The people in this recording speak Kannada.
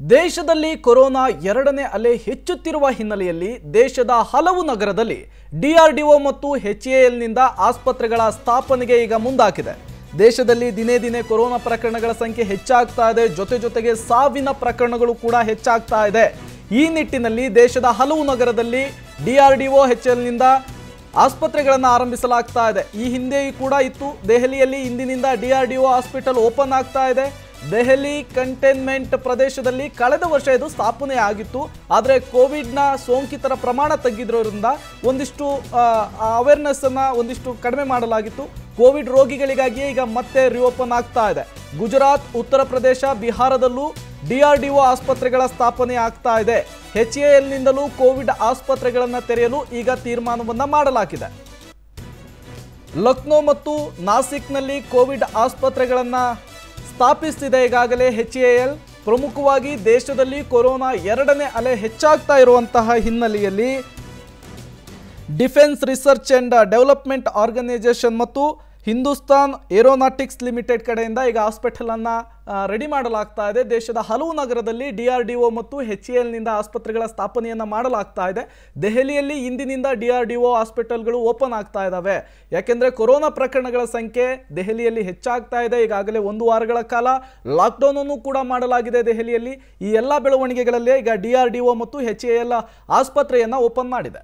ದೇಶದಲ್ಲಿ ಕೊರೋನಾ ಎರಡನೇ ಅಲೆ ಹೆಚ್ಚುತ್ತಿರುವ ಹಿನ್ನೆಲೆಯಲ್ಲಿ ದೇಶದ ಹಲವು ನಗರದಲ್ಲಿ ಡಿಆರ್ಡಿಒ ಮತ್ತು ಎಚ್ಎಎಲ್ನಿಂದ ಆಸ್ಪತ್ರೆಗಳ ಸ್ಥಾಪನೆಗೆ ಈಗ ಮುಂದಾಕಿದೆ ದೇಶದಲ್ಲಿ ದಿನೇ ದಿನೇ ಕೊರೋನಾ ಪ್ರಕರಣಗಳ ಸಂಖ್ಯೆ ಹೆಚ್ಚಾಗ್ತಾ ಇದೆ. ಜೊತೆ ಜೊತೆಗೆ ಸಾವಿನ ಪ್ರಕರಣಗಳು ಕೂಡ ಹೆಚ್ಚಾಗ್ತಾ ಇದೆ. ಈ ನಿಟ್ಟಿನಲ್ಲಿ ದೇಶದ ಹಲವು ನಗರದಲ್ಲಿ ಡಿಆರ್ಡಿಒ ಎಚ್ಎಲ್ನಿಂದ ಆಸ್ಪತ್ರೆಗಳನ್ನು ಆರಂಭಿಸಲಾಗ್ತಾ ಇದೆ. ಈ ಹಿಂದೆಯೂ ಕೂಡ ಇತ್ತು. ದೆಹಲಿಯಲ್ಲಿ ಇಂದಿನಿಂದ ಡಿಆರ್ಡಿಒ ಹಾಸ್ಪಿಟಲ್ ಓಪನ್ ಆಗ್ತಾ ಇದೆ. ದೆಹಲಿ ಕಂಟೈನ್ಮೆಂಟ್ ಪ್ರದೇಶದಲ್ಲಿ ಕಳೆದ ವರ್ಷ ಇದು ಸ್ಥಾಪನೆ ಆಗಿತ್ತು. ಆದರೆ ಕೋವಿಡ್ನ ಸೋಂಕಿತರ ಪ್ರಮಾಣ ತಗ್ಗಿದ್ರೋದ್ರಿಂದ ಒಂದಿಷ್ಟು ಅವೇರ್ನೆಸ್ ಅನ್ನ ಒಂದಿಷ್ಟು ಕಡಿಮೆ ಮಾಡಲಾಗಿತ್ತು. ಕೋವಿಡ್ ರೋಗಿಗಳಿಗಾಗಿಯೇ ಈಗ ಮತ್ತೆ ರಿಓಪನ್ ಆಗ್ತಾ ಇದೆ. ಗುಜರಾತ್, ಉತ್ತರ ಪ್ರದೇಶ, ಬಿಹಾರದಲ್ಲೂ ಡಿಆರ್ಡಿಒ ಆಸ್ಪತ್ರೆಗಳ ಸ್ಥಾಪನೆ ಆಗ್ತಾ ಇದೆ. ಎಚ್ ಎಲ್ನಿಂದಲೂ ಕೋವಿಡ್ ಆಸ್ಪತ್ರೆಗಳನ್ನು ತೆರೆಯಲು ಈಗ ತೀರ್ಮಾನವನ್ನು ಮಾಡಲಾಗಿದೆ. ಲಕ್ನೋ ಮತ್ತು ನಾಸಿಕ್ನಲ್ಲಿ ಕೋವಿಡ್ ಆಸ್ಪತ್ರೆಗಳನ್ನು ಸ್ಥಾಪಿಸ್ತಿದೆ ಈಗಾಗಲೇ ಎಚ್ ಎಲ್ ಪ್ರಮುಖವಾಗಿ ದೇಶದಲ್ಲಿ ಕೊರೋನಾ ಎರಡನೇ ಅಲೆ ಹೆಚ್ಚಾಗ್ತಾ ಇರುವಂತಹ ಹಿನ್ನೆಲೆಯಲ್ಲಿ defence research and development organisation ಮತ್ತು ಹಿಂದೂಸ್ತಾನ್ ಏರೋನಾಟಿಕ್ಸ್ ಲಿಮಿಟೆಡ್ ಕಡೆಯಿಂದ ಈಗ ಹಾಸ್ಪಿಟಲ್ ಅನ್ನ ರೆಡಿ ಮಾಡಲಾಗ್ತಾ ಇದೆ. ದೇಶದ ಹಲವು ನಗರದಲ್ಲಿ ಡಿ ಆರ್ ಡಿ ಒ ಮತ್ತು ಎಚ್ ಎಲ್ನಿಂದ ಆಸ್ಪತ್ರೆಗಳ ಸ್ಥಾಪನೆಯನ್ನು ಮಾಡಲಾಗ್ತಾ ಇದೆ. ದೆಹಲಿಯಲ್ಲಿ ಇಂದಿನಿಂದ ಒ ಹಾಸ್ಪಿಟಲ್ಗಳು ಓಪನ್ ಆಗ್ತಾ ಇದ್ದಾವೆ ಯಾಕೆಂದರೆ ಕೊರೋನಾ ಪ್ರಕರಣಗಳ ಸಂಖ್ಯೆ ದೆಹಲಿಯಲ್ಲಿ ಹೆಚ್ಚಾಗ್ತಾ ಇದೆ. ಈಗಾಗಲೇ ಒಂದು ವಾರಗಳ ಕಾಲ ಲಾಕ್ಡೌನ್ ಅನ್ನು ಕೂಡ ಮಾಡಲಾಗಿದೆ ದೆಹಲಿಯಲ್ಲಿ. ಈ ಎಲ್ಲ ಬೆಳವಣಿಗೆಗಳಲ್ಲಿ ಈಗ ಡಿ ಆರ್ ಡಿ ಒ ಮತ್ತು ಎಚ್ ಎಲ್ ಆಸ್ಪತ್ರೆಯನ್ನು ಓಪನ್ ಮಾಡಿದೆ.